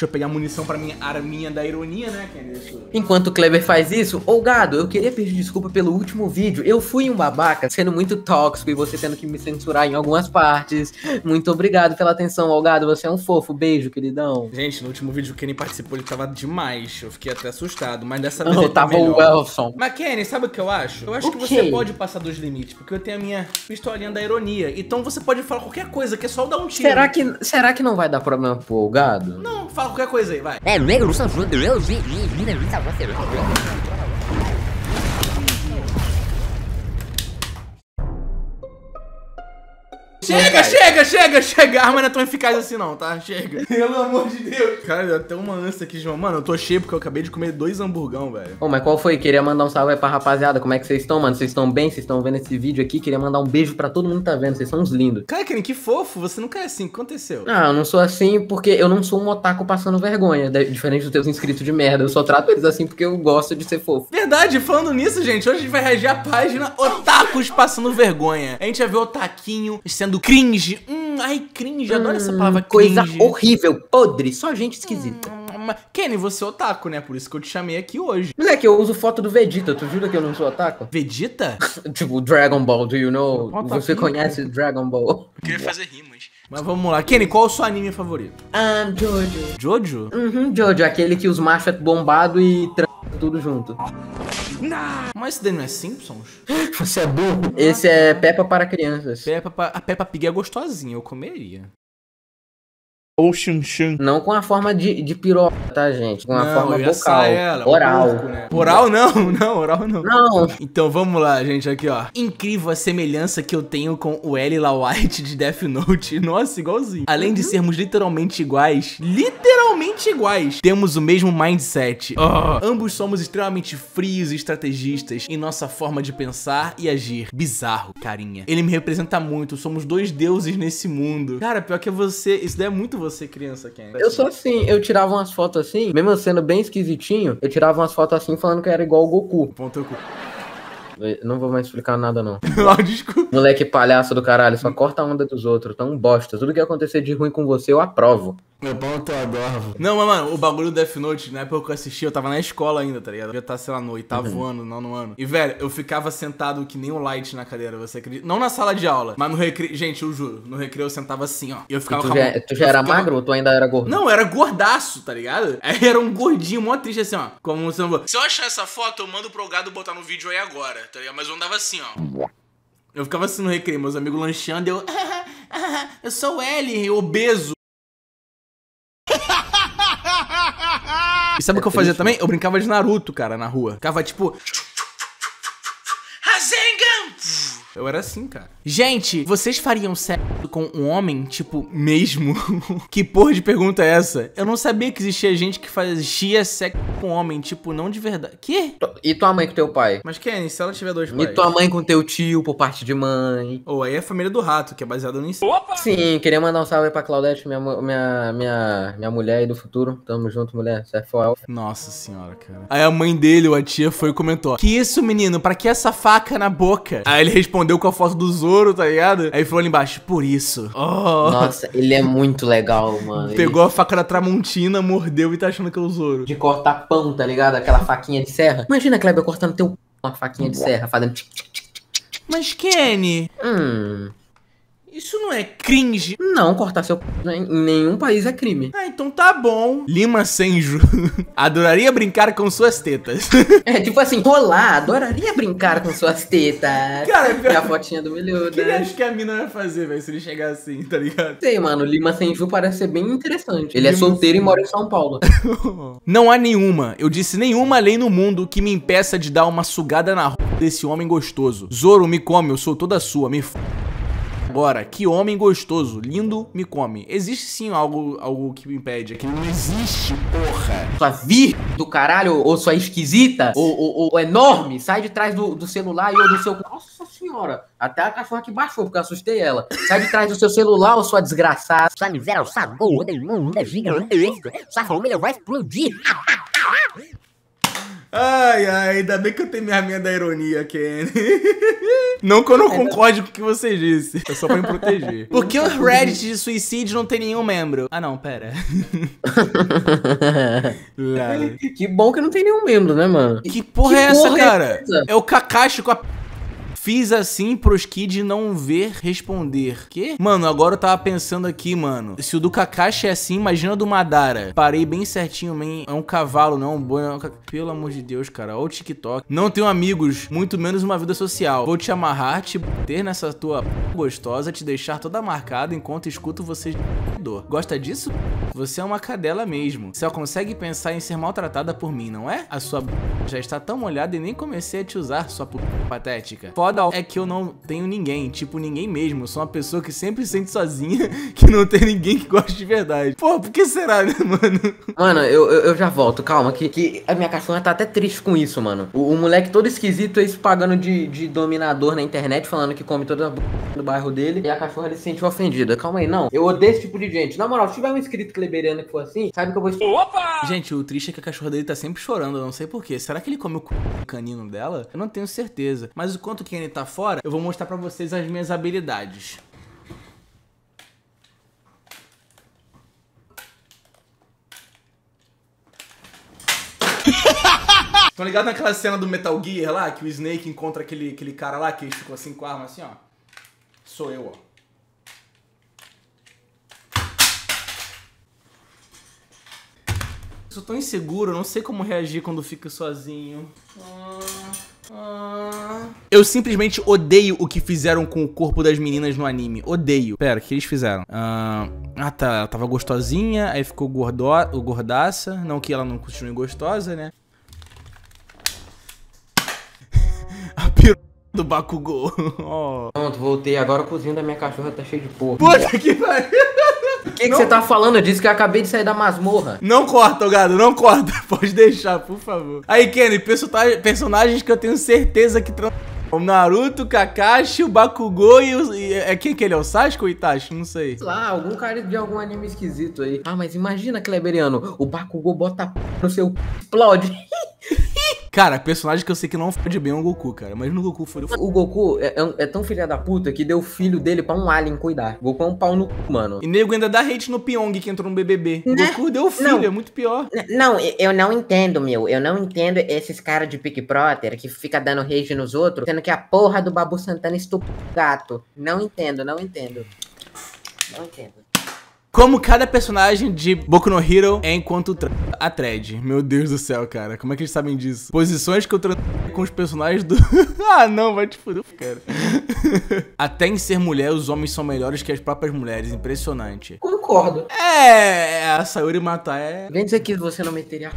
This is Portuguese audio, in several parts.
Deixa eu pegar munição pra minha arminha da ironia, né, Kenny? Enquanto o Kleber faz isso, ô gado, eu queria pedir desculpa pelo último vídeo. Eu fui um babaca, sendo muito tóxico e você tendo que me censurar em algumas partes. Muito obrigado pela atenção, ô gado. Você é um fofo. Beijo, queridão. Gente, no último vídeo o Kenny participou, ele tava demais. Eu fiquei até assustado, mas dessa vez Eu ele tá tava o melhor. Wilson. Mas Kenny, sabe o que eu acho? Eu acho O que quê? você pode passar dos limites, porque eu tenho a minha pistolinha da ironia. Então você pode falar qualquer coisa, que é só dar um tiro. Será que, será que não vai dar problema pro gado? Não, fala qualquer coisa aí, vai. É Chega, chega, chega, chega. A arma não é tão eficaz assim não, tá? Chega. Pelo amor de Deus. Cara, deu até uma ânsia aqui, João. Mano, eu tô cheio porque eu acabei de comer dois hamburgão, velho. Ô, mas qual foi? Queria mandar um salve aí pra rapaziada. Como é que vocês estão, mano? Vocês estão bem? Vocês estão vendo esse vídeo aqui? Queria mandar um beijo pra todo mundo que tá vendo. Vocês são uns lindos. Cara, Kenny, que fofo. Você nunca é assim. O que aconteceu? Ah, eu não sou assim porque eu não sou um otaku passando vergonha, diferente dos teus inscritos de merda. Eu só trato eles assim porque eu gosto de ser fofo. Verdade, falando nisso, gente, hoje a gente vai reagir a página Otakus passando vergonha. A gente vai ver o Otaquinho sendo cringe. Hum, ai, cringe, adoro essa palavra Coisa cringe. horrível, podre, só gente esquisita. Hum, mas- Kenny, você é otaku, né? Por isso que eu te chamei aqui hoje. Moleque, eu uso foto do Vegeta, tu jura que eu não sou otaku? Vegeta? tipo, Dragon Ball, do you know? Otaku, Você cara. conhece Dragon Ball? Eu queria fazer rimas. Mas vamos lá. Kenny, qual é o seu anime favorito? Ah, Jojo. Jojo? Uhum, Jojo, aquele que os machos é bombado e transa tudo junto. Mas esse daí não é Simpsons? Você é burro. Esse é Peppa para crianças. Peppa, Pa- a Peppa Pig é gostosinha, eu comeria. Ou Xan. Não com a forma de, de piroca, tá, gente? Com a Não, forma vocal. ela, um oral. porco, né? Oral não, não, oral não. Não, Então vamos lá, gente, aqui ó. Incrível a semelhança que eu tenho com o L. La White de Death Note. Nossa, igualzinho. Além de sermos literalmente iguais, literalmente iguais, temos o mesmo mindset. Ah, ambos somos extremamente frios e estrategistas em nossa forma de pensar e agir. Bizarro, carinha. Ele me representa muito, somos dois deuses nesse mundo. Cara, pior que é você, isso daí é muito você, criança, Ken. eu sou assim, eu tirava umas fotos assim, mesmo sendo bem esquisitinho, eu tirava umas fotos assim falando que era igual o Goku. Ponto cu. Não vou mais explicar nada, não. Desculpa. Moleque palhaço do caralho, só corta a onda dos outros, tão bosta. Tudo que acontecer de ruim com você, eu aprovo. Meu ponto é agora. Não, mas, mano, o bagulho do Death Note, na época que eu assisti, eu tava na escola ainda, tá ligado? Eu já tá, sei lá, no oitavo Uhum. ano, nono ano. E, velho, eu ficava sentado que nem um light na cadeira, você acredita? Não na sala de aula, mas no recreio. Gente, eu juro, no recreio eu sentava assim, ó. E eu E ficava tu com a já, tu já eu era ficava- magro ou tu ainda era gordo? Não, eu era gordaço, tá ligado? Aí era um gordinho, mó triste assim, ó. Como você não... Se eu achar essa foto, eu mando pro gado botar no vídeo aí agora, tá ligado? Mas eu andava assim, ó. Eu ficava assim no recreio, meus amigos lanchando, e eu. eu sou o L, obeso. E sabe o que eu fazia também? Eu brincava de Naruto, cara, na rua. Ficava tipo. Eu era assim, cara. Gente, vocês fariam sexo com um homem, tipo, mesmo? que porra de pergunta é essa? Eu não sabia que existia gente que fazia sexo com homem, tipo, não de verdade. Que? E tua mãe com teu pai? Mas Kenny, se ela tiver dois E pais. tua mãe com teu tio por parte de mãe? Ou aí é a família do rato, que é baseada nisso. Sim, queria mandar um salve pra Claudete, minha, minha, minha, minha mulher aí do futuro. Tamo junto, mulher. Você é foda. Nossa senhora, cara. Aí a mãe dele, ou a tia, foi e comentou: Que isso, menino? Pra que essa faca na boca? Aí ele respondeu com a foto do Zoro, tá ligado? Aí falou ali embaixo: Por isso. Oh. Nossa, ele é muito legal, mano. Ele- Pegou a faca da Tramontina, mordeu e tá achando que é o Zoro. De cortar pão, tá ligado? Aquela faquinha de serra. Imagina, Kleber, cortando teu p... uma faquinha de serra, fazendo tic, tic, tic. Mas Kenny, Hum. Não é cringe? Não, cortar seu p... em nenhum país é crime. Ah, então tá bom. Lima Senjo. Adoraria brincar com suas tetas. É tipo assim, rolar, adoraria brincar com suas tetas. Cara, E a fotinha do O que ele acha que a mina vai fazer, velho, se ele chegar assim, tá ligado? Sei, mano, Lima Senju parece ser bem interessante. Ele é Lima solteiro e mora em São Paulo. Não há nenhuma, eu disse nenhuma lei no mundo que me impeça de dar uma sugada na roupa desse homem gostoso. Zoro, me come, eu sou toda sua, me f... Agora, que homem gostoso, lindo, me come. Existe sim algo, algo que me impede aqui. Não existe, porra. Sua vir do caralho, ou sua esquisita, ou, ou- ou enorme, sai de trás do, do celular e ou do seu. Nossa senhora! Até a cachorra que baixou, porque eu assustei ela. Sai de trás do seu celular, ou sua desgraçada. Sua miséria, sua gorda, mundo é gigantesco. Sua família vai explodir. Ai, ai, ainda bem que eu tenho minha minha da ironia, Ken. Não que eu não concorde com o que você disse. É só pra me proteger. Por que o Reddit de suicídio não tem nenhum membro? Ah, não, pera. Que bom que não tem nenhum membro, né, mano? Que porra Que é essa, porra é cara? essa? É o Kakashi com a. Fiz assim pros kids não ver responder. Que? Mano, agora eu tava pensando aqui, mano. Se o do Kakashi é assim, imagina o do Madara. Parei bem certinho, man. É um cavalo, não é um boi. é um ca- Pelo amor de Deus, cara. Olha o TikTok. Não tenho amigos, muito menos uma vida social. Vou te amarrar, te bater nessa tua gostosa, te deixar toda marcada enquanto escuto você dor. Gosta disso? Você é uma cadela mesmo. Só consegue pensar em ser maltratada por mim, não é? A sua já está tão molhada e nem comecei a te usar, sua p... patética. Foda é que eu não tenho ninguém, tipo ninguém mesmo. Eu sou uma pessoa que sempre se sente sozinha, que não tem ninguém que goste de verdade. Pô, por que será, né, mano? Mano, eu, eu, eu já volto, calma, que, que a minha cachorra tá até triste com isso, mano. O, o moleque todo esquisito aí se pagando de, de dominador na internet, falando que come toda a b... do bairro dele, e a cachorra ele se sentiu ofendida. Calma aí, não. Eu odeio esse tipo de gente. Na moral, se tiver um inscrito kleberiano que for assim, sabe que eu vou... Gente, o triste é que a cachorra dele tá sempre chorando, eu não sei porquê. Será que ele come o do canino dela? Eu não tenho certeza. Mas o Kenny tá fora, eu vou mostrar pra vocês as minhas habilidades. Estão ligados naquela cena do Metal Gear lá, que o Snake encontra aquele, aquele cara lá que ficou assim com a arma assim, ó? Sou eu, ó. Eu sou tão inseguro, eu não sei como reagir quando fico sozinho. Eu simplesmente odeio o que fizeram com o corpo das meninas no anime. Odeio. Pera, o que eles fizeram? Ah, ah, tá. Ela tava gostosinha, aí ficou gordo, gordaça. Não que ela não continue gostosa, né? A piroca do Bakugou. oh. Pronto, voltei. Agora o cozinho da minha cachorra tá cheio de porra. Puta que pariu. O que, que você tá falando? Eu disse que eu acabei de sair da masmorra. Não corta, gado, não corta. Pode deixar, por favor. Aí, Kenny, persona- personagens que eu tenho certeza que. O Naruto, o Kakashi, o Bakugou e o... e- É quem que ele é? O Sasuke ou o Itachi? Não sei. Sei lá, algum cara de algum anime esquisito aí. Ah, mas imagina, Kleberiano, o Bakugou bota p no seu explode. Cara, personagem que eu sei que não fode bem é o Goku, cara. Imagina o Goku for... O Goku é, é é tão filha da puta que deu o filho dele pra um alien cuidar. O Goku é um pau no cu, mano. E nego ainda dá hate no Pyong que entrou no BBB. O Né? Goku deu o filho, Não. é muito pior. Não, eu não entendo, meu. Eu não entendo esses caras de Pick Proter que fica dando rage nos outros, sendo que a porra do Babu Santana estupra o gato. Não entendo, não entendo. Não entendo. Como cada personagem de Boku no Hero é enquanto a thread. Meu Deus do céu, cara. Como é que eles sabem disso? Posições que eu tra com os personagens do. ah, não, vai te fuder, cara. Até em ser mulher, os homens são melhores que as próprias mulheres. Impressionante. Concordo. É, a Sayuri matar é. Vem dizer que você não meteria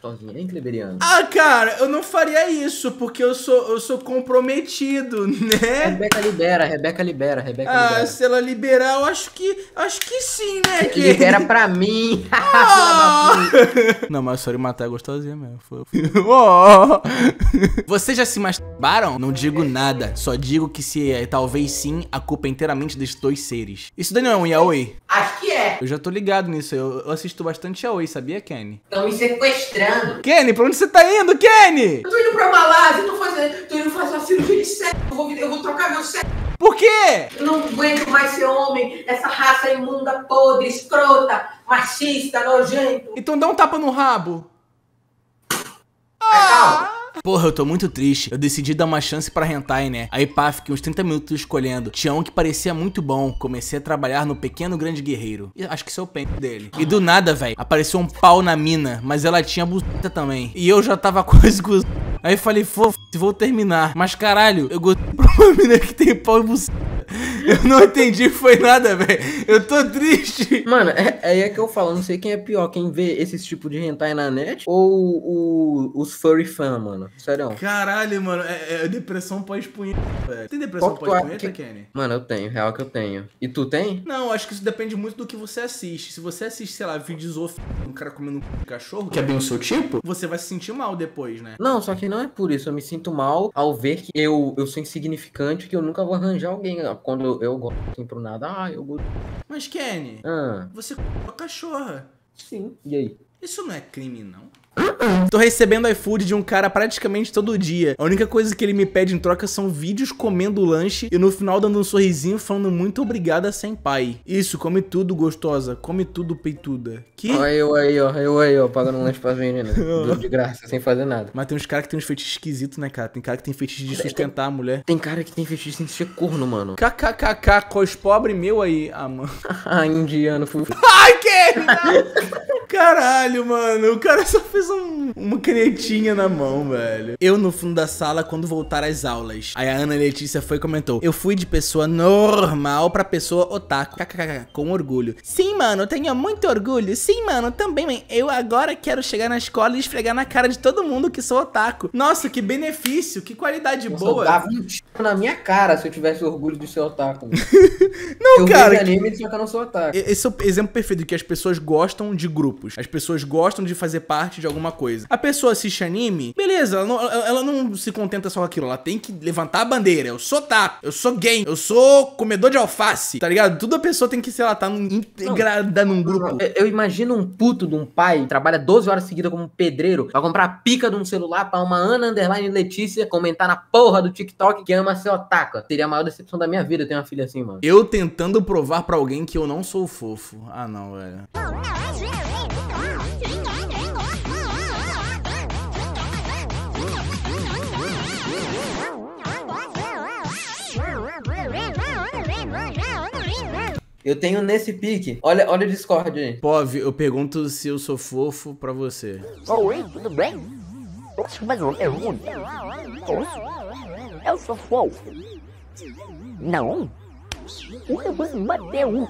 gostosinha, hein, Kleberiano? Ah, cara, eu não faria isso porque eu sou, eu sou comprometido, né? Rebeca libera, Rebeca libera, Rebeca Ah, libera. se ela liberar, eu acho que. Acho que sim, né? Que... Libera pra mim. Ah! Não, mas Sorry matar é gostosinha mesmo. Oh! Vocês já se masturbaram? Não digo nada. Só digo que se é, talvez sim, a culpa é inteiramente desses dois seres. Isso daí não é um yaoi? Acho que é. Eu já tô ligado nisso. Eu, eu assisto bastante yaoi, sabia, Kenny? Estão me sequestrando. Kenny, pra onde você tá indo, Kenny? Eu tô indo pra Malásia, tô fazendo, tô indo fazer uma cirurgia de sexo. Eu vou, eu vou trocar meu sexo. Por quê? Eu não aguento mais ser homem. Essa raça imunda, podre, escrota, machista, nojento. Então dá um tapa no rabo. Calma. Porra, eu tô muito triste. Eu decidi dar uma chance pra hentai, né? Aí pá, fiquei uns 30 minutos escolhendo. Tinha um que parecia muito bom. Comecei a trabalhar no Pequeno Grande Guerreiro. E acho que isso é o pente dele. E do nada, velho, apareceu um pau na mina, mas ela tinha buceta também. E eu já tava quase com... Aí falei, fofo, vou terminar. Mas caralho, eu gostei pra uma mina que tem pau e buceta. Eu não entendi, foi nada, velho. Eu tô triste. Mano, é, é aí é que eu falo, não sei quem é pior, quem vê esses tipo de hentai na net ou o- os furry fan, mano. Sério. Caralho, mano, é, é depressão pós-punheta, velho. Tem depressão pós-punheta, que- Kenny? Mano, eu tenho, real que eu tenho. E tu tem? Não, acho que isso depende muito do que você assiste. Se você assiste, sei lá, vídeos of um cara comendo um cachorro, que é bem o seu tipo, você vai se sentir mal depois, né? Não, só que não é por isso. Eu me sinto mal ao ver que eu, eu sou insignificante, que eu nunca vou arranjar alguém. ó, Quando eu, eu gosto assim pro nada, ah, eu gosto. Mas, Kenny, Ah, você com a cachorra. sim. E aí? Isso não é crime, não? Tô recebendo iFood de um cara praticamente todo dia. A única coisa que ele me pede em troca são vídeos comendo o lanche e no final dando um sorrisinho falando muito obrigada sem pai. Isso, come tudo, gostosa. Come tudo, peituda. Que? Olha eu aí, ó. Eu aí, ó. Pagando um lanche pras meninas. Tudo de graça, sem fazer nada. Mas tem uns caras que tem uns feitiços esquisitos, né, cara? Tem cara que tem feitiço de sustentar a mulher. Tem cara que tem fetiche sem ser corno, mano. KKKK, cos pobre meu aí. Ah, mano. Ah, indiano, fui. Ai, que? Caralho, mano. O cara só fez um- uma canetinha na mão, velho. Eu no fundo da sala quando voltar às aulas. Aí a Ana Letícia foi e comentou: Eu fui de pessoa normal pra pessoa otaku. KKKK, com orgulho. Sim, mano, eu tenho muito orgulho. Sim, mano, também, mãe. Eu agora quero chegar na escola e esfregar na cara de todo mundo que sou otaku. Nossa, que benefício, que qualidade Eu boa. dava um tiro na minha cara se eu tivesse orgulho de ser otaku. Não, eu cara. vejo anime só que eu não sou otaku. Esse é o exemplo perfeito que as pessoas gostam de grupos. As pessoas gostam de fazer parte de alguma coisa. A pessoa assiste anime, beleza, ela não, ela- não se contenta só com aquilo. Ela tem que levantar a bandeira. Eu sou taco, eu sou gay, eu sou comedor de alface, tá ligado? Tudo a pessoa tem que, sei lá, tá num- integrada num grupo. Eu, eu imagino um puto de um pai que trabalha 12 horas seguidas como pedreiro pra comprar a pica de um celular pra uma Ana Underline Letícia comentar na porra do TikTok que ama ser otaka. Seria a maior decepção da minha vida ter uma filha assim, mano. Eu tentando provar pra alguém que eu não sou fofo. Ah, não, velho. Eu tenho nesse pique. Olha, olha o Discord aí. Pov, eu pergunto se eu sou fofo pra você. Oi, tudo bem? Posso fazer uma pergunta? Posso? Eu sou fofo. Não? Porque você me bateu.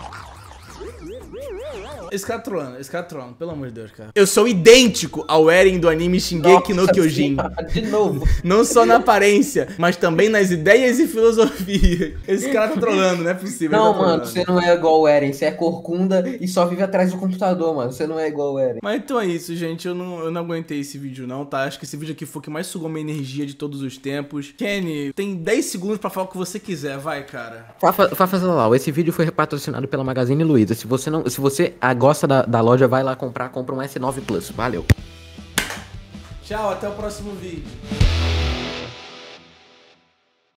Esse cara trolando, esse cara trolando, pelo amor de Deus, cara. Eu sou idêntico ao Eren do anime Shingeki no Nossa Kyojin. senhora, De novo. Não só na aparência, mas também nas ideias e filosofia. Esse cara tá trolando, não é possível. Não, tá mano, você não é igual o Eren. Você é corcunda e só vive atrás do computador, mano. Você não é igual o Eren. Mas então é isso, gente. Eu não, eu não aguentei esse vídeo, não, tá? Acho que esse vídeo aqui foi o que mais sugou minha energia de todos os tempos. Kenny, tem 10 segundos pra falar o que você quiser, vai, cara. Fafa, Fafa Zalau, esse vídeo foi patrocinado pela Magazine Luiza. Se você não, se você ah, gosta da, da loja, vai lá comprar, compra um S9 Plus. Valeu. Tchau, até o próximo vídeo.